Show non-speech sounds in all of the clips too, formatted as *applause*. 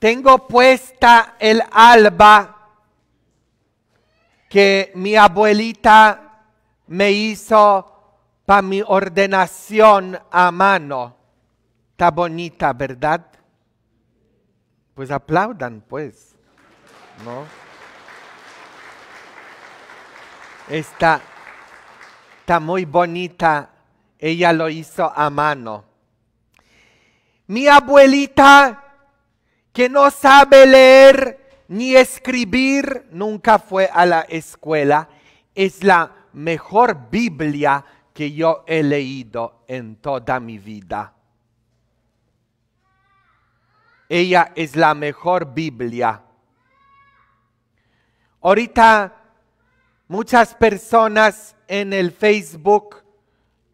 Tengo puesta el alba que mi abuelita me hizo para mi ordenación a mano. Está bonita, ¿verdad? Pues aplaudan, pues. ¿No? Está, está muy bonita. Ella lo hizo a mano. Mi abuelita, que no sabe leer ni escribir, nunca fue a la escuela, es la mejor Biblia que yo he leído en toda mi vida. Ella es la mejor Biblia. Ahorita muchas personas en el Facebook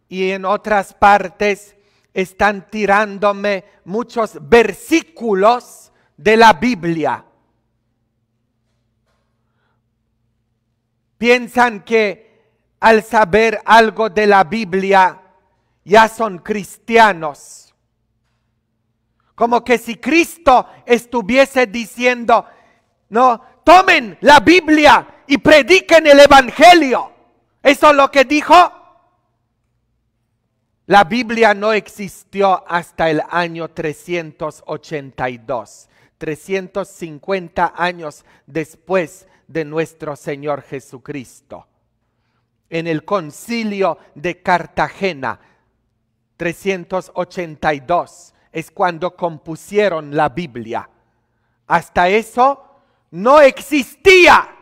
y en otras partes están tirándome muchos versículos de la Biblia. Piensan que al saber algo de la Biblia ya son cristianos. Como que si Cristo estuviese diciendo, no, tomen la Biblia y prediquen el Evangelio. ¿Eso es lo que dijo? La Biblia no existió hasta el año 382, 350 años después de nuestro Señor Jesucristo en el concilio de Cartagena, 382, es cuando compusieron la Biblia. Hasta eso no existía.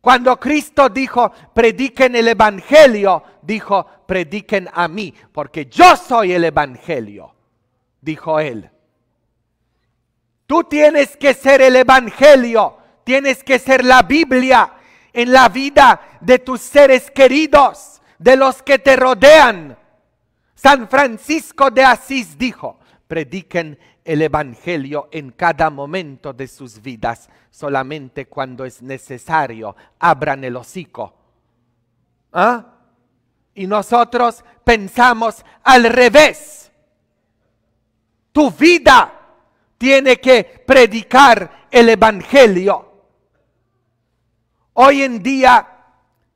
Cuando Cristo dijo, prediquen el Evangelio, dijo, prediquen a mí, porque yo soy el Evangelio, dijo él. Tú tienes que ser el Evangelio, tienes que ser la Biblia en la vida de tus seres queridos, de los que te rodean. San Francisco de Asís dijo, prediquen el Evangelio en cada momento de sus vidas, solamente cuando es necesario, abran el hocico. ¿Ah? Y nosotros pensamos al revés. Tu vida tiene que predicar el Evangelio. Hoy en día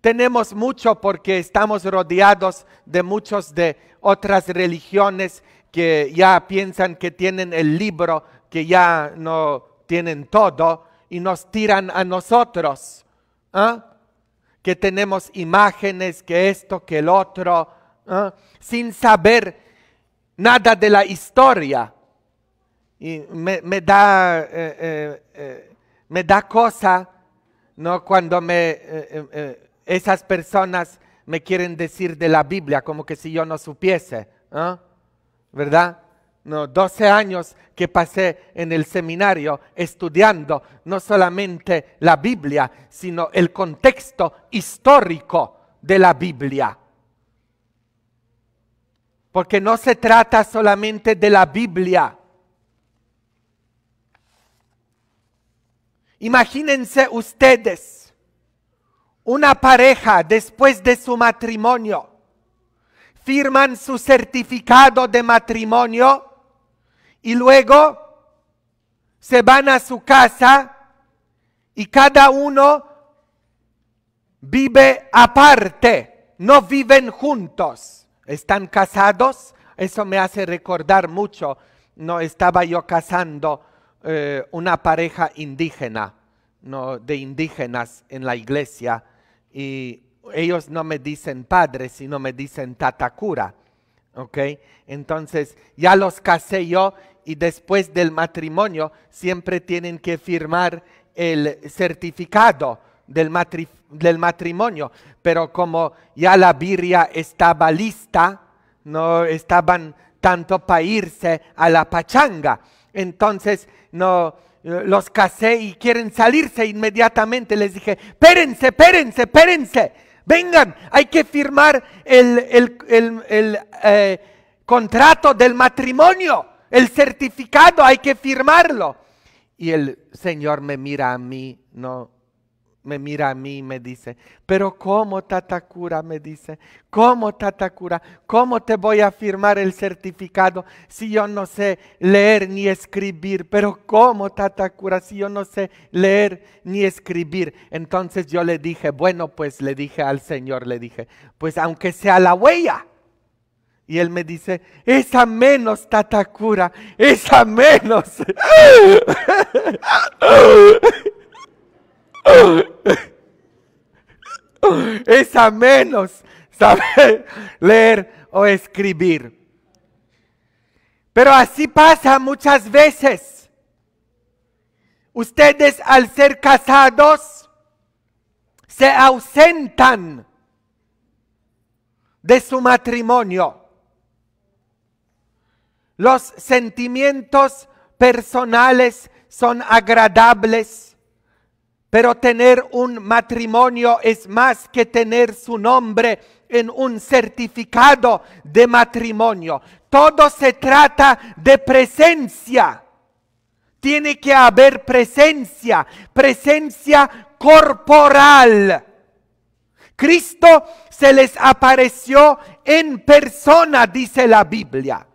tenemos mucho porque estamos rodeados de muchos de otras religiones que ya piensan que tienen el libro, que ya no tienen todo y nos tiran a nosotros. ¿ah? Que tenemos imágenes, que esto, que el otro, ¿ah? sin saber nada de la historia. Y me, da, eh, eh, eh, me da cosa no cuando me, esas personas me quieren decir de la Biblia como que si yo no supiese, ¿verdad? No, 12 años que pasé en el seminario estudiando no solamente la Biblia, sino el contexto histórico de la Biblia. Porque no se trata solamente de la Biblia, Imagínense ustedes una pareja después de su matrimonio, firman su certificado de matrimonio y luego se van a su casa y cada uno vive aparte, no viven juntos. ¿Están casados? Eso me hace recordar mucho. No estaba yo casando eh, una pareja indígena, de indígenas en la iglesia, y ellos no me dicen padre, sino me dicen tatacura. ¿Ok? Entonces ya los casé yo y después del matrimonio siempre tienen que firmar el certificado del, del matrimonio. Pero como ya la birria estaba lista, no estaban tanto para irse a la pachanga. Entonces no los casé y quieren salirse inmediatamente. Les dije, espérense, espérense, espérense. Vengan, hay que firmar el, eh, contrato del matrimonio, el certificado, hay que firmarlo. Y el Señor me mira a mí, no, me mira a mí y me dice, pero ¿cómo Tatakura? Me dice, ¿cómo Tatakura? ¿Cómo te voy a firmar el certificado si yo no sé leer ni escribir? Pero ¿cómo Tatakura si yo no sé leer ni escribir? Entonces yo le dije, bueno, pues le dije al Señor, le dije, pues aunque sea la huella. Y él me dice, esa menos, Tatakura, esa menos. *laughs* *laughs* es a menos saber leer o escribir. Pero así pasa muchas veces. Ustedes al ser casados se ausentan de su matrimonio. Los sentimientos personales son agradables pero tener un matrimonio es más que tener su nombre en un certificado de matrimonio. Todo se trata de presencia. Tiene que haber presencia, presencia corporal. Cristo se les apareció en persona, dice la Biblia.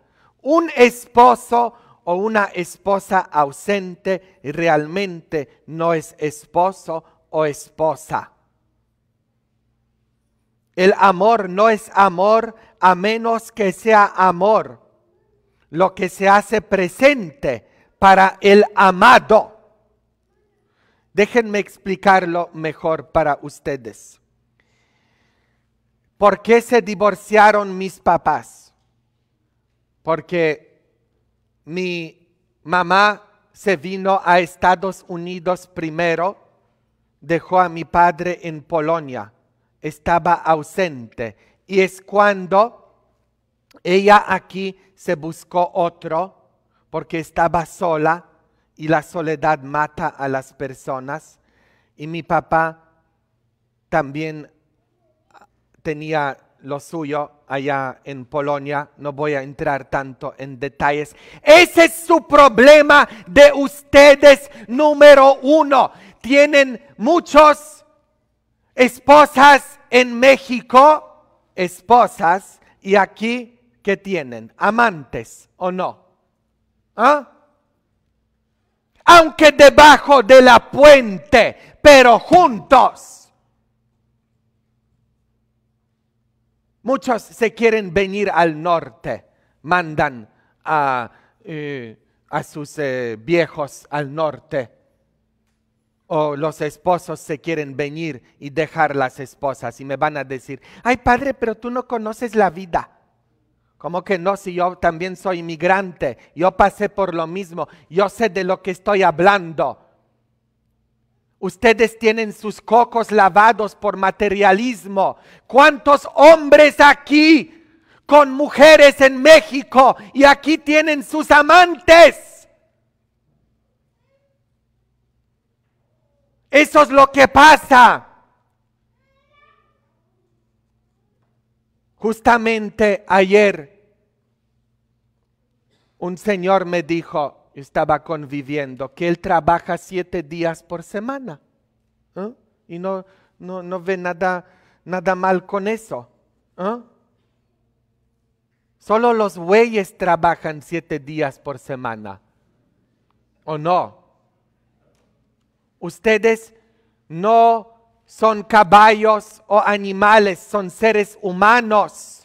Un esposo o una esposa ausente realmente no es esposo o esposa. El amor no es amor a menos que sea amor lo que se hace presente para el amado. Déjenme explicarlo mejor para ustedes. ¿Por qué se divorciaron mis papás? Porque mi mamá se vino a Estados Unidos primero, dejó a mi padre en Polonia, estaba ausente. Y es cuando ella aquí se buscó otro, porque estaba sola y la soledad mata a las personas. Y mi papá también tenía lo suyo allá en Polonia, no voy a entrar tanto en detalles. Ese es su problema de ustedes número uno. Tienen muchos esposas en México, esposas, y aquí, ¿qué tienen? Amantes o no. ¿Ah? Aunque debajo de la puente, pero juntos. Muchos se quieren venir al norte, mandan a, eh, sus eh, viejos al norte. O los esposos se quieren venir y dejar las esposas y me van a decir, ay padre, pero tú no conoces la vida. ¿Cómo que no? Si yo también soy inmigrante, yo pasé por lo mismo, yo sé de lo que estoy hablando. Ustedes tienen sus cocos lavados por materialismo. ¿Cuántos hombres aquí con mujeres en México y aquí tienen sus amantes? Eso es lo que pasa. Justamente ayer un señor me dijo, estaba conviviendo, que él trabaja siete días por semana. ¿eh? Y no, no, ve nada, nada mal con eso. ¿eh? Solo los bueyes trabajan siete días por semana. ¿O no? Ustedes no son caballos o animales, son seres humanos.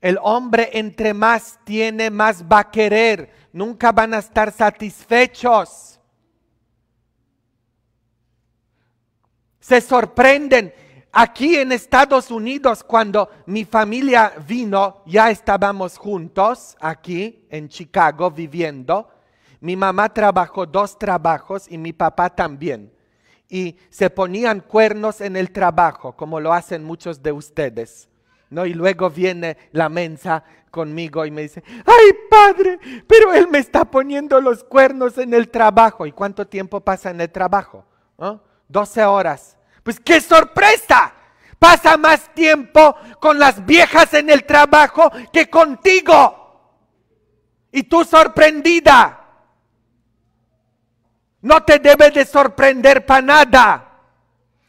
El hombre entre más tiene, más va a querer. Nunca van a estar satisfechos. Se sorprenden. Aquí en Estados Unidos, cuando mi familia vino, ya estábamos juntos aquí en Chicago viviendo. Mi mamá trabajó dos trabajos y mi papá también. Y se ponían cuernos en el trabajo, como lo hacen muchos de ustedes. ¿No? Y luego viene la mensa conmigo y me dice, ay padre, pero él me está poniendo los cuernos en el trabajo. ¿Y cuánto tiempo pasa en el trabajo? 12 horas. Pues qué sorpresa. Pasa más tiempo con las viejas en el trabajo que contigo. Y tú sorprendida. No te debe de sorprender para nada.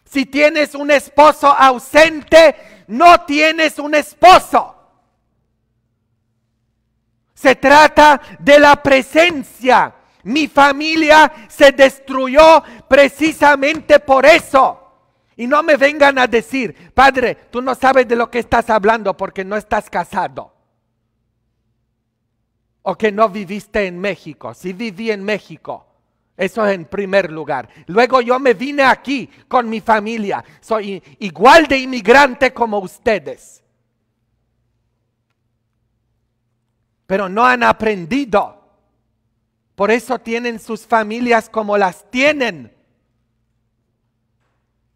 Si tienes un esposo ausente, no tienes un esposo. Se trata de la presencia. Mi familia se destruyó precisamente por eso. Y no me vengan a decir, padre, tú no sabes de lo que estás hablando porque no estás casado. O que no viviste en México. Si viví en México. Eso es en primer lugar. Luego yo me vine aquí con mi familia. Soy igual de inmigrante como ustedes. Pero no han aprendido. Por eso tienen sus familias como las tienen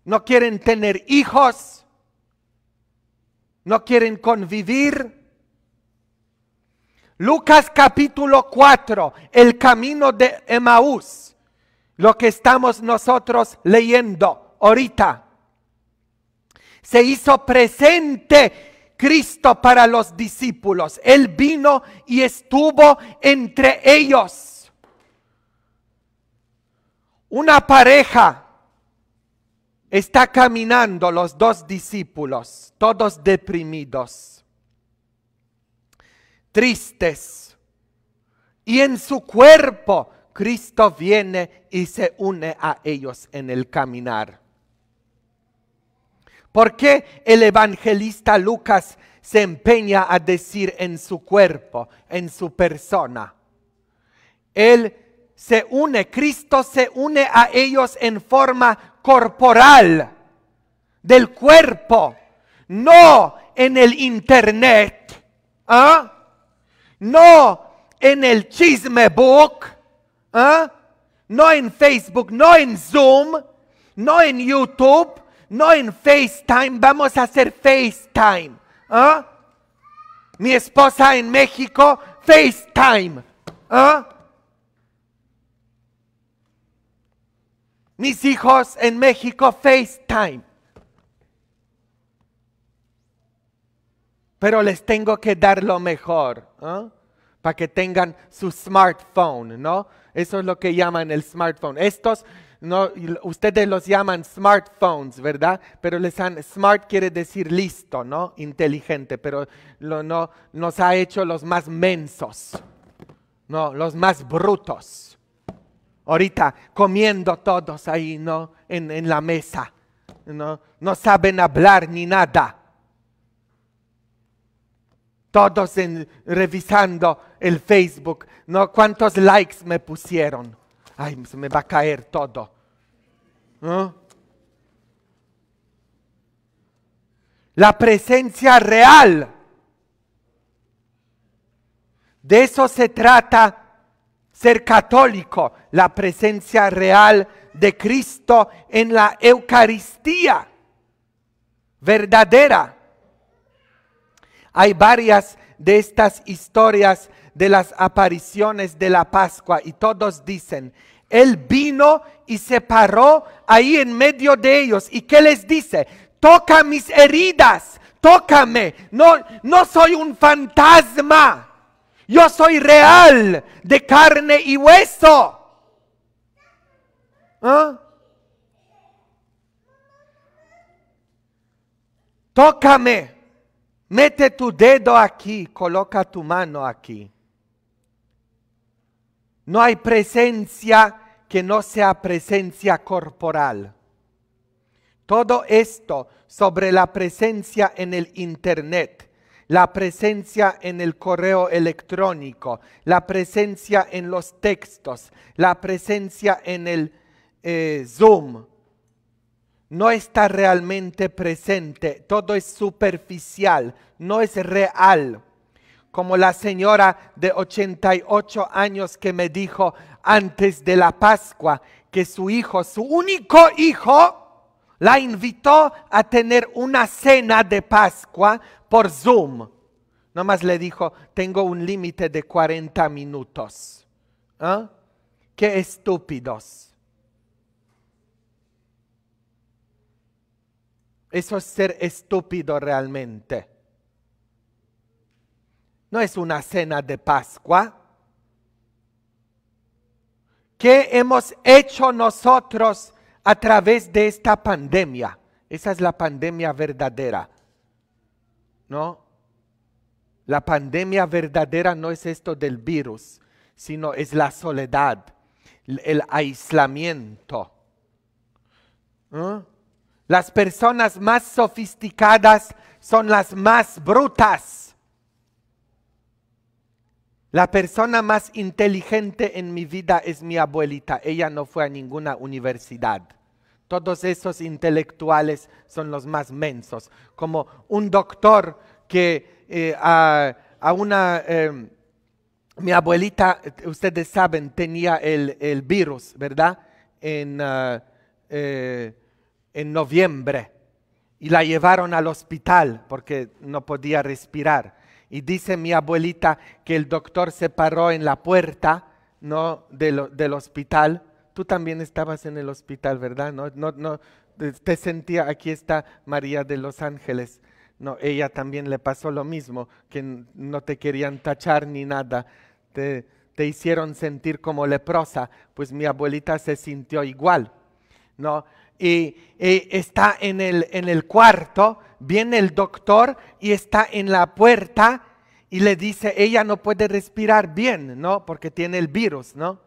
no quieren tener hijos, no quieren convivir. Lucas capítulo 4, el camino de Emaús, lo que estamos nosotros leyendo ahorita. Se hizo presente Cristo para los discípulos. Él vino y estuvo entre ellos. Una pareja está caminando los dos discípulos, todos deprimidos, tristes, y en su cuerpo Cristo viene y se une a ellos en el caminar. ¿Por qué el evangelista Lucas se empeña a decir en su cuerpo, en su persona? Él se une, Cristo se une a ellos en forma corporal del cuerpo, no en el internet, ¿ah? no en el chisme book, ¿ah? no en Facebook, no en Zoom, no en YouTube, no en FaceTime. Vamos a hacer FaceTime. ¿ah? Mi esposa en México, FaceTime. ¿ah? Mis hijos en México, FaceTime. Pero les tengo que dar lo mejor, para que tengan su smartphone, ¿no? Eso es lo que llaman el smartphone. Estos, no, ustedes los llaman smartphones, ¿verdad? Pero les smart quiere decir listo, ¿no? Inteligente, pero lo, no, nos ha hecho los más mensos, no, los más brutos ahorita comiendo todos ahí, ¿no? En, la mesa, ¿no? No saben hablar ni nada. Todos revisando el Facebook, ¿no? ¿Cuántos likes me pusieron? Ay, se me va a caer todo. La presencia real. De eso se trata ser católico, la presencia real de Cristo en la Eucaristía verdadera. Hay varias de estas historias de las apariciones de la Pascua y todos dicen, Él vino y se paró ahí en medio de ellos. ¿Y qué les dice? Toca mis heridas, tócame. No, no soy un fantasma. Yo soy real, de carne y hueso. ¿Ah? Tócame, mete tu dedo aquí, coloca tu mano aquí. No hay presencia que no sea presencia corporal. Todo esto sobre la presencia en el Internet la presencia en el correo electrónico, la presencia en los textos, la presencia en el eh, Zoom. No está realmente presente, todo es superficial, no es real. Como la señora de 88 años que me dijo antes de la Pascua que su hijo, su único hijo, la invitó a tener una cena de Pascua por Zoom. Nomás le dijo, tengo un límite de 40 minutos. ¿Ah? Qué estúpidos. Eso es ser estúpido realmente. No es una cena de Pascua. ¿Qué hemos hecho nosotros a través de esta pandemia? Esa es la pandemia verdadera. ¿No? La pandemia verdadera no es esto del virus, sino es la soledad, el aislamiento. Las personas más sofisticadas son las más brutas. La persona más inteligente en mi vida es mi abuelita. Ella no fue a ninguna universidad. Todos esos intelectuales son los más mensos. Como un doctor que eh, a, una... Em, mi abuelita, ustedes saben, tenía el, virus, ¿verdad? En, ah, eh, en noviembre. Y la llevaron al hospital porque no podía respirar. Y dice mi abuelita que el doctor se paró en la puerta ¿no? del hospital. Tú también estabas en el hospital, ¿verdad? No, no, te sentía, aquí está María de los Ángeles. No, ella también le pasó lo mismo, que no te querían tachar ni nada, te, hicieron sentir como leprosa, pues mi abuelita se sintió igual, ¿no? Y, está en el, en el cuarto, viene el doctor y está en la puerta y le dice, ella no puede respirar bien, ¿no? Porque tiene el virus, ¿no?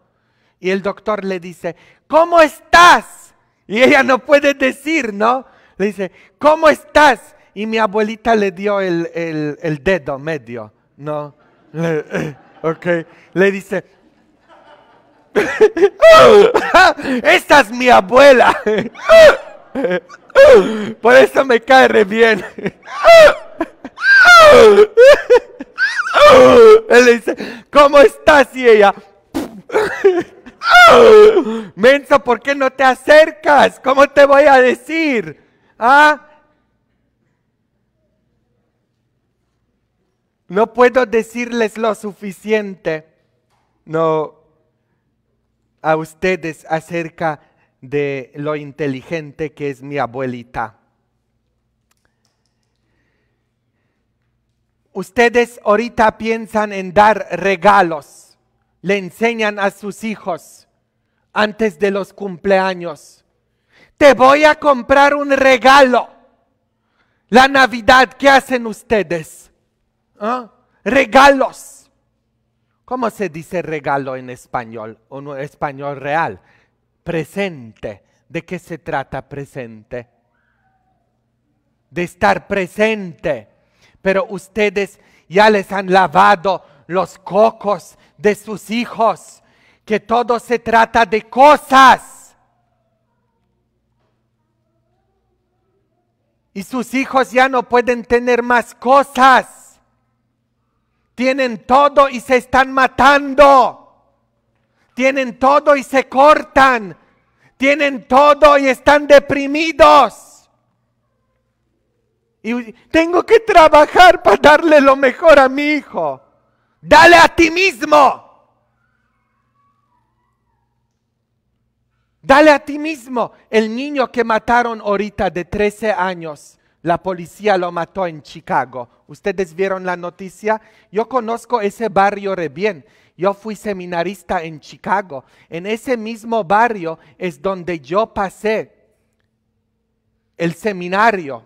Y el doctor le dice, ¿cómo estás? Y ella no puede decir, ¿no? Le dice, ¿cómo estás? y mi abuelita le dio el, dedo medio, ¿no? ok, le dice, *laughs* esta es mi abuela. *laughs* *laughs* Por eso me cae re bien. *laughs* Él dice, ¿cómo estás? Y ella, *laughs* Menso, ¿por qué no te acercas? ¿Cómo te voy a decir? ¿Ah? No puedo decirles lo suficiente no, a ustedes acerca de lo inteligente que es mi abuelita. Ustedes ahorita piensan en dar regalos, le enseñan a sus hijos antes de los cumpleaños. Te voy a comprar un regalo. La Navidad, ¿qué hacen ustedes? ¿Ah? Regalos. ¿Cómo se dice regalo en español? En español real. Presente. ¿De qué se trata presente? De estar presente. Pero ustedes ya les han lavado los cocos de sus hijos. Que todo se trata de cosas. Y sus hijos ya no pueden tener más cosas tienen todo y se están matando. Tienen todo y se cortan. Tienen todo y están deprimidos. Y tengo que trabajar para darle lo mejor a mi hijo. Dale a ti mismo. Dale a ti mismo. El niño que mataron ahorita de 13 años la policía lo mató en Chicago. ¿Ustedes vieron la noticia? Yo conozco ese barrio re bien. Yo fui seminarista en Chicago. En ese mismo barrio es donde yo pasé el seminario,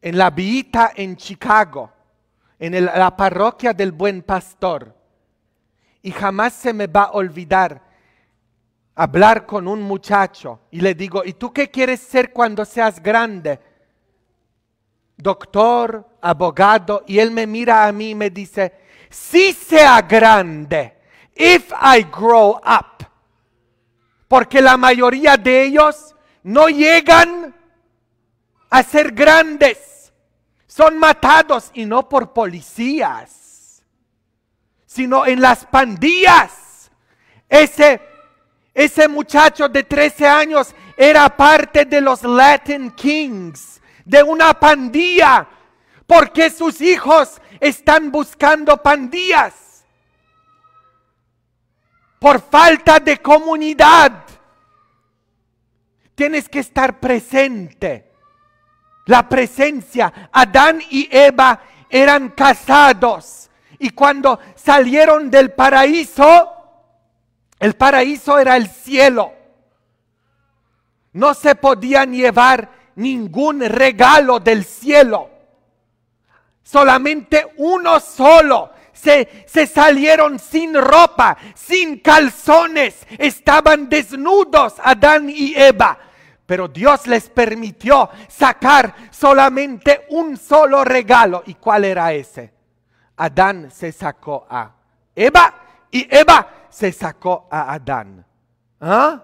en la Vita en Chicago, en la parroquia del Buen Pastor. Y jamás se me va a olvidar hablar con un muchacho y le digo, ¿y tú qué quieres ser cuando seas grande? doctor, abogado, y él me mira a mí y me dice, si sea grande, if I grow up, porque la mayoría de ellos no llegan a ser grandes, son matados y no por policías, sino en las pandillas. Ese, ese muchacho de 13 años era parte de los Latin Kings de una pandilla, porque sus hijos están buscando pandillas por falta de comunidad. Tienes que estar presente. La presencia. Adán y Eva eran casados y cuando salieron del paraíso, El paraíso era el cielo. No se podían llevar ningún regalo del cielo. Solamente uno solo. Se, se, salieron sin ropa, sin calzones. Estaban desnudos Adán y Eva. Pero Dios les permitió sacar solamente un solo regalo. ¿Y cuál era ese? Adán se sacó a Eva y Eva se sacó a Adán. ¿Ah?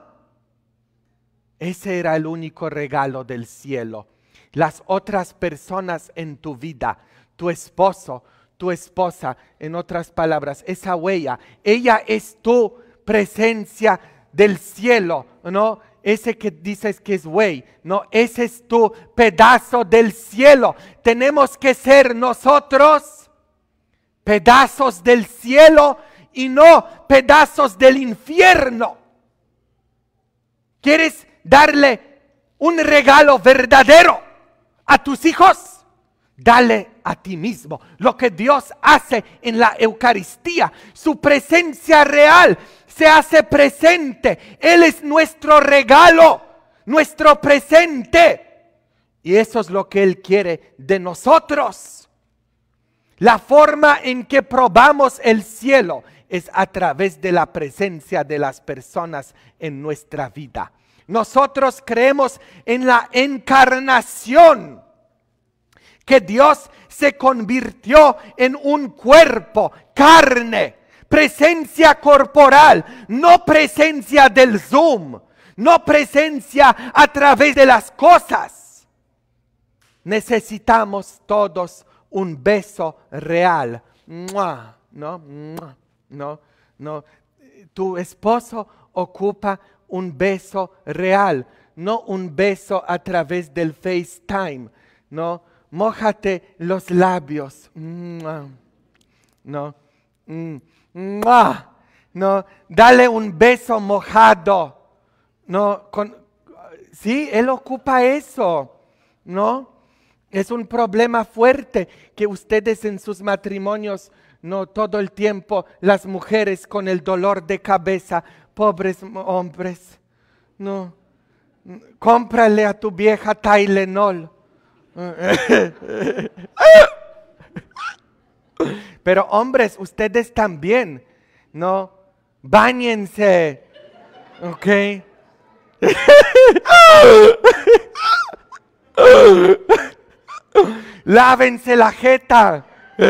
Ese era el único regalo del cielo. Las otras personas en tu vida, tu esposo, tu esposa, en otras palabras, esa huella, ella es tu presencia del cielo, ¿no? Ese que dices que es güey, no, ese es tu pedazo del cielo. Tenemos que ser nosotros pedazos del cielo y no pedazos del infierno. ¿Quieres darle un regalo verdadero a tus hijos, dale a ti mismo. Lo que Dios hace en la Eucaristía, su presencia real se hace presente. Él es nuestro regalo, nuestro presente. Y eso es lo que Él quiere de nosotros. La forma en que probamos el cielo es a través de la presencia de las personas en nuestra vida. Nosotros creemos en la encarnación, que Dios se convirtió en un cuerpo, carne, presencia corporal, no presencia del Zoom, no presencia a través de las cosas. Necesitamos todos un beso real. No, no, no. Tu esposo ocupa un beso real, no un beso a través del FaceTime, no, mójate los labios, no, no, dale un beso mojado, no, con, sí, él ocupa eso, no, es un problema fuerte que ustedes en sus matrimonios no todo el tiempo las mujeres con el dolor de cabeza pobres hombres. No, cómprale a tu vieja Tylenol. *laughs* Pero hombres, ustedes también, ¿no? Báñense, ¿ok? *laughs* Lávense la jeta. *laughs*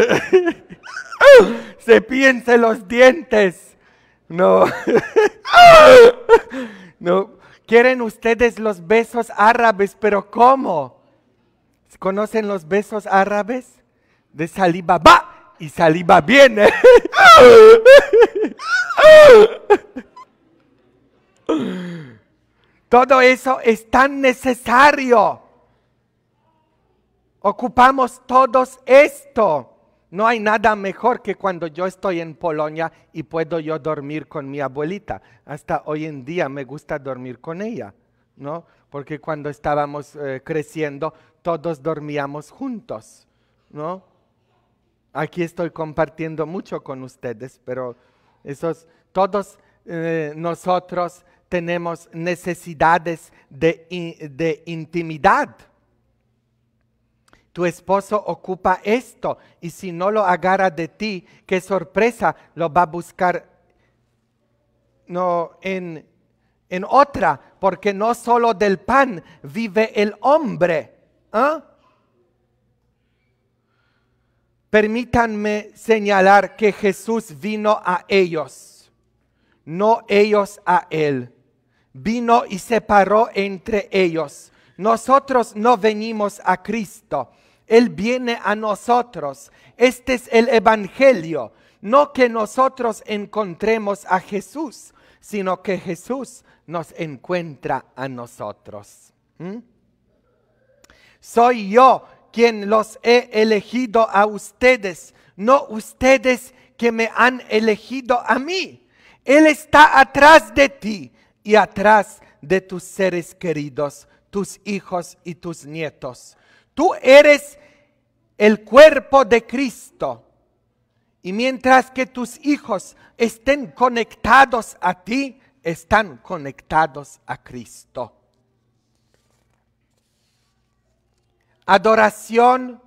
Cepíense los dientes. No. no. Quieren ustedes los besos árabes, pero ¿cómo? ¿Conocen los besos árabes? De saliva va y saliva viene. Todo eso es tan necesario. Ocupamos todos esto. No hay nada mejor que cuando yo estoy en Polonia y puedo yo dormir con mi abuelita. Hasta hoy en día me gusta dormir con ella, ¿no? Porque cuando estábamos eh, creciendo todos dormíamos juntos, ¿no? Aquí estoy compartiendo mucho con ustedes, pero esos, todos eh, nosotros tenemos necesidades de, de intimidad tu esposo ocupa esto y si no lo agarra de ti, qué sorpresa, lo va a buscar no, en, en otra, porque no solo del pan vive el hombre. ¿ah? Permítanme señalar que Jesús vino a ellos, no ellos a Él. Vino y se paró entre ellos. Nosotros no venimos a Cristo, él viene a nosotros. Este es el Evangelio. No que nosotros encontremos a Jesús, sino que Jesús nos encuentra a nosotros. ¿Mm? Soy yo quien los he elegido a ustedes, no ustedes que me han elegido a mí. Él está atrás de ti y atrás de tus seres queridos, tus hijos y tus nietos. Tú eres el cuerpo de Cristo Y mientras que tus hijos estén conectados a ti, están conectados a Cristo. Adoración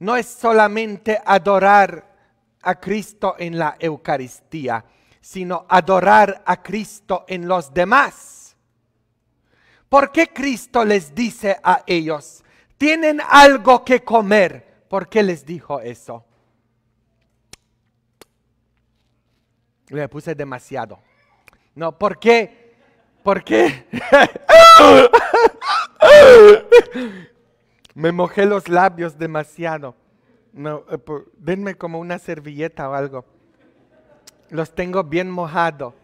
no es solamente adorar a Cristo en la Eucaristía, sino adorar a Cristo en los demás. ¿Por qué Cristo les dice a ellos, tienen algo que comer? ¿Por qué les dijo eso? Le puse demasiado. No, ¿por qué? ¿Por qué? *laughs* Me mojé los labios demasiado. No, eh, denme como una servilleta o algo. Los tengo bien mojados.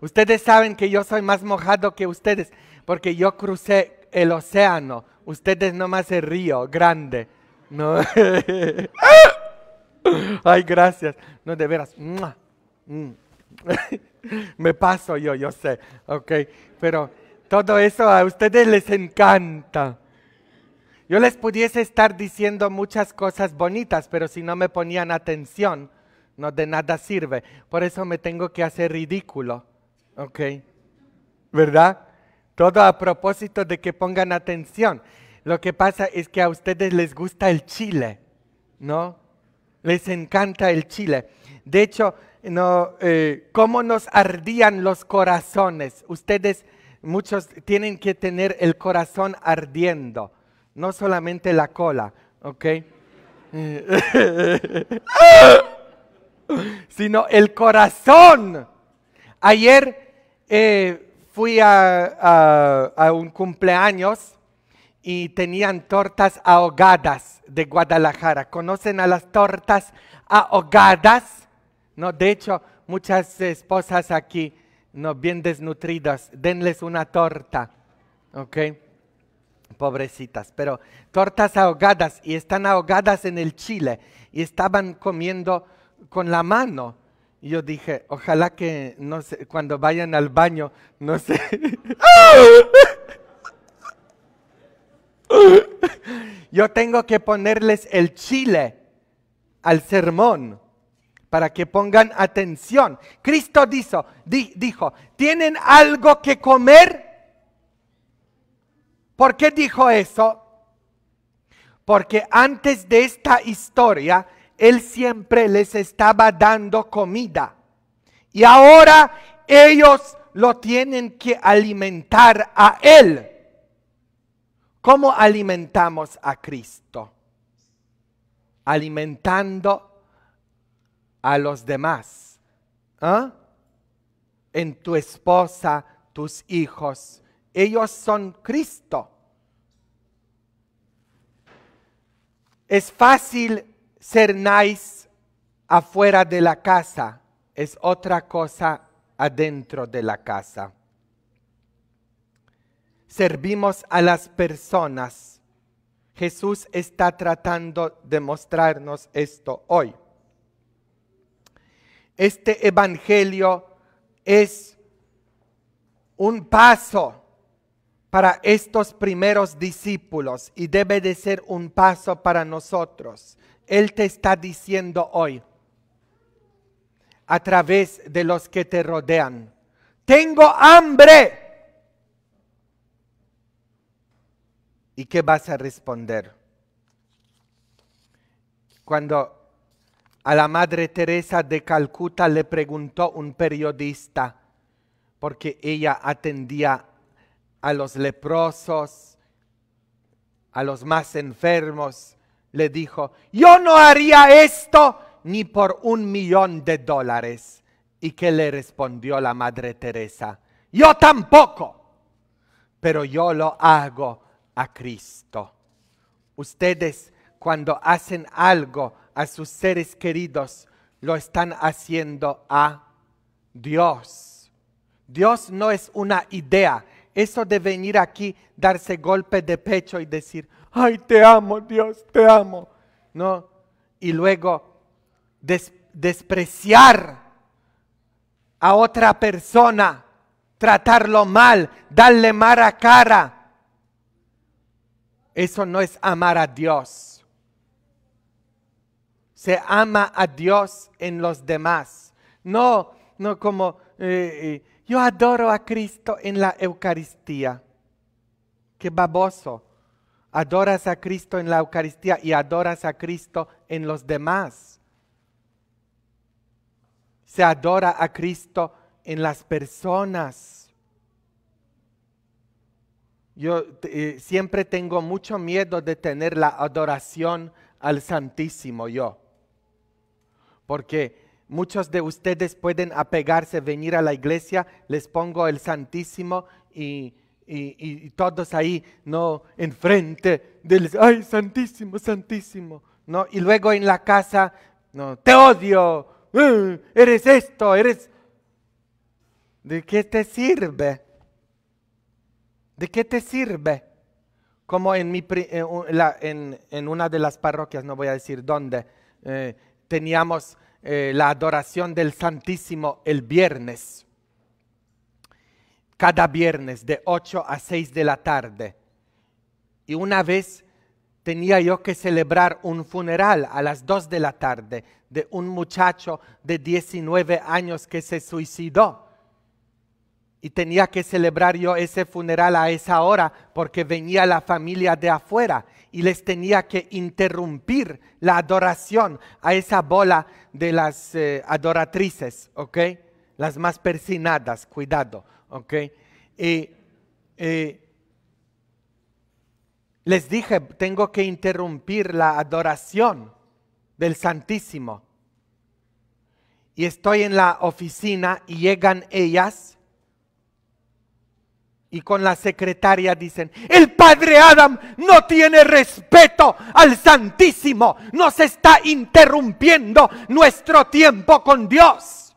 Ustedes saben que yo soy más mojado que ustedes porque yo crucé el océano. Ustedes nomás el río grande. No. *laughs* Ay, gracias. No, de veras. *laughs* *laughs* Me paso yo, yo sé. Ok. Pero todo eso a ustedes les encanta. Yo les pudiese estar diciendo muchas cosas bonitas, pero si no me ponían atención, no de nada sirve. Por eso me tengo que hacer ridículo. ¿Ok? ¿Verdad? Todo a propósito de que pongan atención. Lo que pasa es que a ustedes les gusta el chile, ¿no? Les encanta el chile. De hecho, no, eh, cómo nos ardían los corazones. Ustedes, muchos, tienen que tener el corazón ardiendo no solamente la cola, ¿ok? *laughs* sino el corazón. Ayer eh, fui a, a, un cumpleaños y tenían tortas ahogadas de Guadalajara. ¿Conocen a las tortas ahogadas? No, de hecho, muchas esposas aquí, no bien desnutridas, denles una torta, ¿ok? pobrecitas, pero tortas ahogadas y están ahogadas en el chile y estaban comiendo con la mano. Y yo dije, ojalá que no sé, cuando vayan al baño, no sé. *laughs* *laughs* yo tengo que ponerles el chile al sermón para que pongan atención. Cristo dijo, dijo, ¿tienen algo que comer? ¿Por qué dijo eso? Porque antes de esta historia, Él siempre les estaba dando comida. Y ahora ellos lo tienen que alimentar a Él. ¿Cómo alimentamos a Cristo? Alimentando a los demás. ¿Ah? En tu esposa, tus hijos, ellos son Cristo. Es fácil ser nice afuera de la casa, es otra cosa adentro de la casa. Servimos a las personas. Jesús está tratando de mostrarnos esto hoy. Este Evangelio es un paso para estos primeros discípulos y debe de ser un paso para nosotros. Él te está diciendo hoy, a través de los que te rodean, tengo hambre. ¿Y qué vas a responder? Cuando a la Madre Teresa de Calcuta le preguntó un periodista, porque ella atendía a los leprosos, a los más enfermos, le dijo, yo no haría esto ni por un millón de dólares. ¿Y qué le respondió la Madre Teresa? Yo tampoco, pero yo lo hago a Cristo. Ustedes cuando hacen algo a sus seres queridos, lo están haciendo a Dios. Dios no es una idea, eso de venir aquí, darse golpe de pecho y decir, ay, te amo, Dios, te amo. No, y luego despreciar a otra persona, tratarlo mal, darle mala cara. Eso no es amar a Dios. se ama a Dios en los demás. No, no como eh, eh, yo adoro a Cristo en la Eucaristía. Qué baboso. Adoras a Cristo en la Eucaristía y adoras a Cristo en los demás. Se adora a Cristo en las personas. Yo eh, siempre tengo mucho miedo de tener la adoración al Santísimo yo. Porque muchos de ustedes pueden apegarse, venir a la iglesia, les pongo el Santísimo y, y, todos ahí, no, enfrente del, ay, Santísimo, Santísimo, no, y luego en la casa, no, te odio, eh, eres esto, eres... ¿De qué te sirve? ¿De qué te sirve? Como en, mi, en, en, una de las parroquias, no voy a decir dónde, eh, teníamos eh, la adoración del Santísimo el viernes, cada viernes de 8 a 6 de la tarde. Y una vez tenía yo que celebrar un funeral a las 2 de la tarde de un muchacho de 19 años que se suicidó. Y tenía que celebrar yo ese funeral a esa hora porque venía la familia de afuera y les tenía que interrumpir la adoración a esa bola de las eh, adoratrices, ¿ok? Las más persinadas, cuidado, ¿ok? Y les dije, tengo que interrumpir la adoración del Santísimo. Y estoy en la oficina y llegan ellas y con la secretaria dicen, el padre Adam no tiene respeto al Santísimo, nos está interrumpiendo nuestro tiempo con Dios.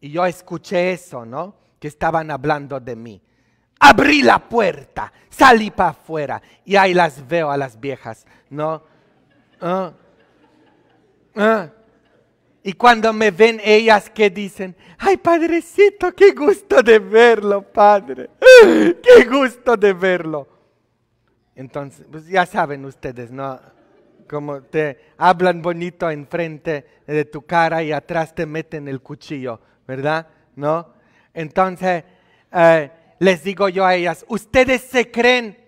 Y yo escuché eso, ¿no? Que estaban hablando de mí. Abrí la puerta, salí para afuera y ahí las veo a las viejas, ¿no? ¿Ah? ¿Ah? Y cuando me ven ellas que dicen, ay padrecito, qué gusto de verlo, padre, *laughs* qué gusto de verlo. Entonces, pues ya saben ustedes, ¿no? Como te hablan bonito enfrente de tu cara y atrás te meten el cuchillo, ¿verdad? ¿No? Entonces, eh, les digo yo a ellas, ustedes se creen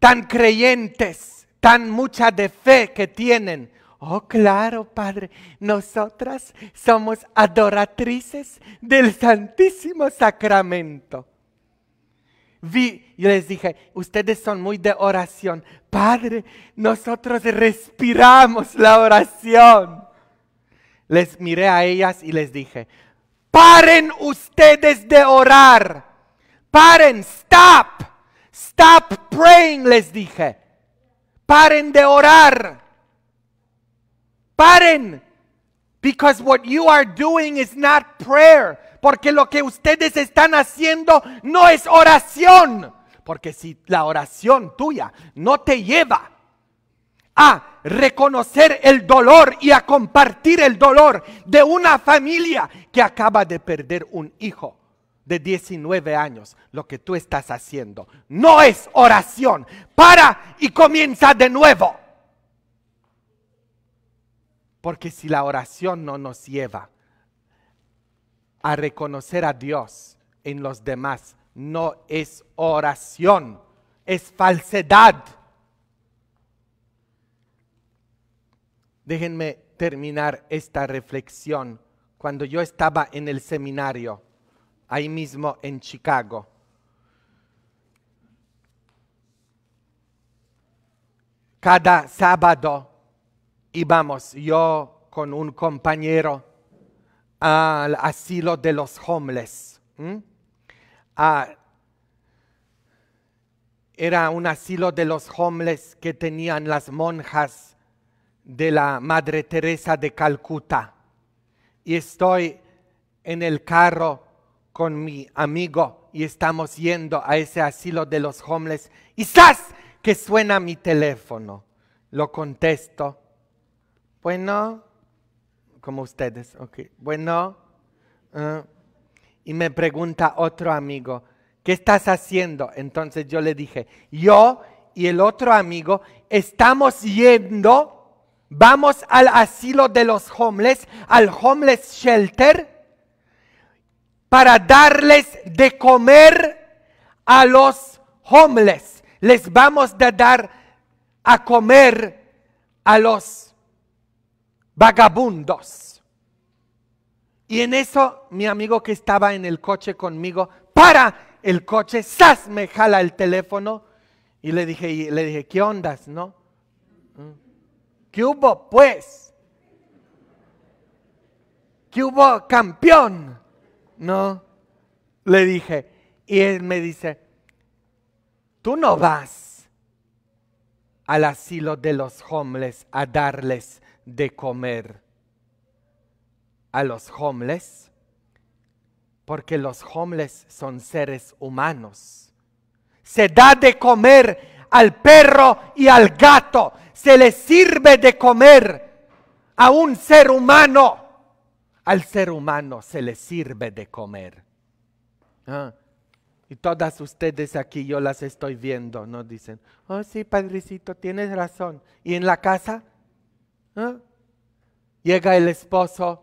tan creyentes, tan mucha de fe que tienen Oh, claro, Padre, nosotras somos adoratrices del Santísimo Sacramento. Vi, yo les dije, ustedes son muy de oración. Padre, nosotros respiramos la oración. Les miré a ellas y les dije, paren ustedes de orar. Paren, stop. Stop praying, les dije. Paren de orar. Paren. Because what you are doing is not prayer. Porque lo que ustedes están haciendo no es oración. Porque si la oración tuya no te lleva a reconocer el dolor y a compartir el dolor de una familia que acaba de perder un hijo de 19 años, lo que tú estás haciendo no es oración. Para y comienza de nuevo. Porque si la oración no nos lleva a reconocer a Dios en los demás, no es oración, es falsedad. Déjenme terminar esta reflexión. Cuando yo estaba en el seminario, ahí mismo en Chicago, cada sábado íbamos yo con un compañero al asilo de los homeless. Ah, era un asilo de los homeless que tenían las monjas de la Madre Teresa de Calcuta. Y estoy en el carro con mi amigo y estamos yendo a ese asilo de los homeless. Y que suena mi teléfono. Lo contesto bueno, como ustedes, ok. Bueno, ah, y me pregunta otro amigo, ¿qué estás haciendo? Entonces yo le dije, yo y el otro amigo estamos yendo, vamos al asilo de los homeless, al homeless shelter, para darles de comer a los homeless. Les vamos a dar a comer a los vagabundos. Y en eso mi amigo que estaba en el coche conmigo, para el coche, ¡zas! me jala el teléfono y le dije, le dije, ¿qué ondas, no? ¿Mm? ¿Qué hubo, pues? ¿Qué hubo, campeón? No, le dije. Y él me dice, tú no vas al asilo de los homeless a darles de comer a los homeless, porque los homeless son seres humanos. Se da de comer al perro y al gato, se les sirve de comer a un ser humano. Al ser humano se le sirve de comer. Ah, y todas ustedes aquí yo las estoy viendo, ¿no? Dicen, oh sí, padrecito, tienes razón. ¿Y en la casa? ¿Ah? Llega el esposo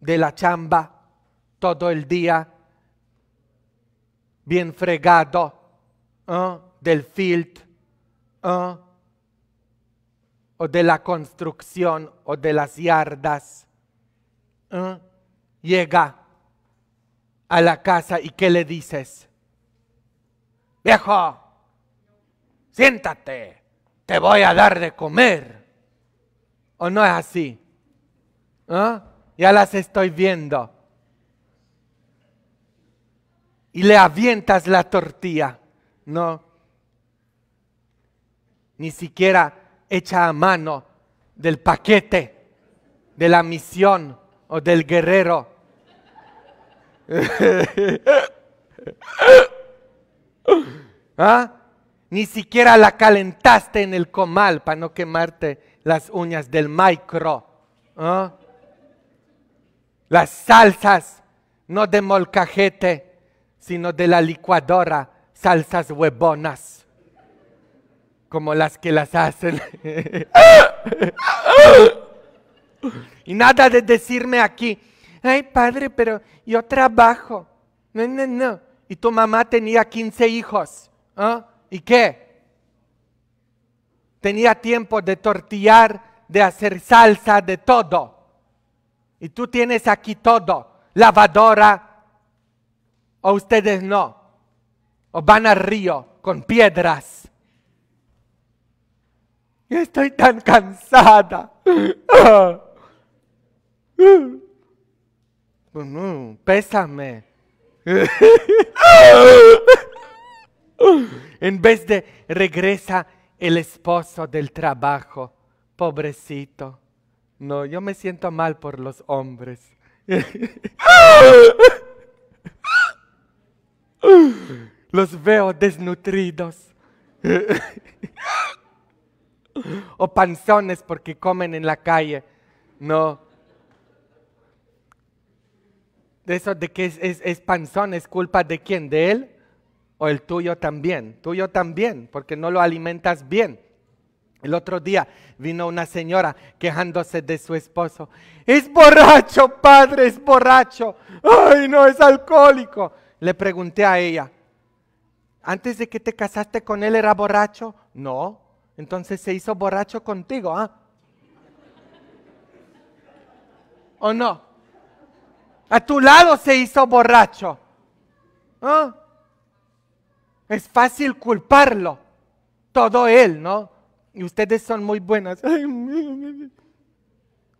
de la chamba todo el día, bien fregado, ¿ah? del field, o de la construcción, o de las yardas. Llega a la casa y ¿qué le dices? Viejo, siéntate, te voy a dar de comer. ¿O no es así? ¿Ah? Ya las estoy viendo. Y le avientas la tortilla. No. Ni siquiera echa a mano del paquete, de la misión o del guerrero. *laughs* ¿Ah? Ni siquiera la calentaste en el comal para no quemarte las uñas del micro. ¿Ah? Las salsas, no de molcajete, sino de la licuadora, salsas huevonas, como las que las hacen. *laughs* y nada de decirme aquí, ay padre, pero yo trabajo. No, no, no. Y tu mamá tenía 15 hijos. ¿ah? ¿Y qué? Tenía tiempo de tortillar, de hacer salsa, de todo. Y tú tienes aquí todo. Lavadora. O ustedes no. O van al río con piedras. Estoy tan cansada. pésame. en vez de regresa el esposo del trabajo, pobrecito. No, yo me siento mal por los hombres. *laughs* los veo desnutridos. *laughs* o panzones porque comen en la calle. No, eso de que es, panzón, ¿es culpa de quién? ¿De él? ¿O el tuyo también? Tuyo también, porque no lo alimentas bien. El otro día vino una señora quejándose de su esposo. Es borracho, padre, es borracho. Ay, no, es alcohólico. Le pregunté a ella, ¿antes de que te casaste con él era borracho? No. Entonces se hizo borracho contigo, ¿ah? ¿O no? A tu lado se hizo borracho. ¿Ah? Es fácil culparlo. Todo él, ¿no? Y ustedes son muy buenas. En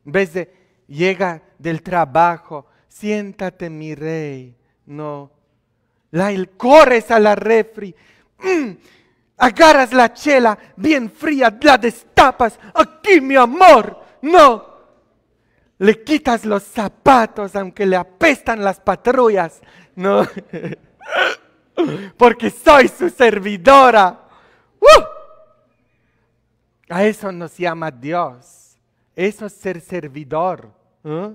vez de llega del trabajo, siéntate mi rey. No. La, corres a la refri. Mm, agarras la chela bien fría, la destapas. Aquí, mi amor. No le quitas los zapatos aunque le apestan las patrullas, ¿no? *laughs* Porque soy su servidora. ¡Uh! A eso nos llama Dios. Eso es ser servidor. ¿eh?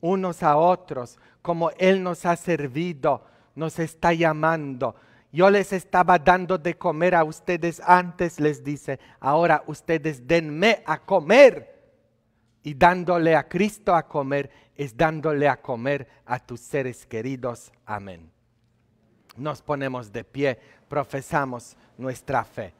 Unos a otros, como Él nos ha servido, nos está llamando. Yo les estaba dando de comer a ustedes antes, les dice, ahora ustedes denme a comer. Y dándole a Cristo a comer es dándole a comer a tus seres queridos. Amén. Nos ponemos de pie, profesamos nuestra fe.